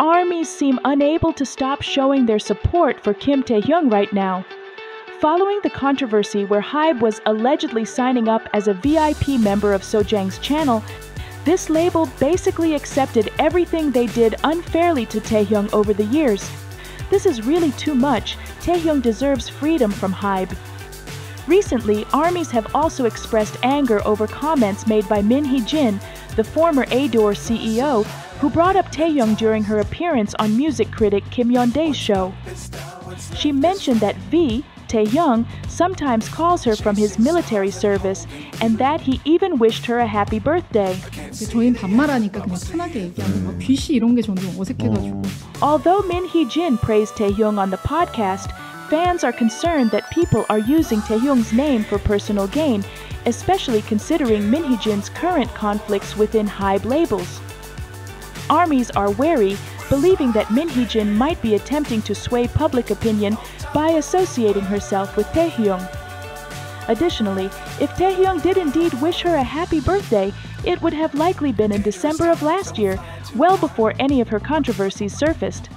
ARMYs seem unable to stop showing their support for Kim Tae Hyung right now. Following the controversy where Hybe was allegedly signing up as a VIP member of Sojang's channel, this label basically accepted everything they did unfairly to Taehyung over the years. This is really too much. Taehyung deserves freedom from Hybe. Recently, ARMYs have also expressed anger over comments made by Min Hee Jin, the former ADOR CEO, who brought up Taehyung during her appearance on music critic Kim Yeon-dae's show. She mentioned that V, Taehyung, sometimes calls her from his military service and that he even wished her a happy birthday. Although Min Hee Jin praised Taehyung on the podcast, fans are concerned that people are using Taehyung's name for personal gain, especially considering Min Hee Jin's current conflicts within Hybe labels. ARMYs are wary, believing that Min Hee Jin might be attempting to sway public opinion by associating herself with Taehyung. Additionally, if Taehyung did indeed wish her a happy birthday, it would have likely been in December of last year, well before any of her controversies surfaced.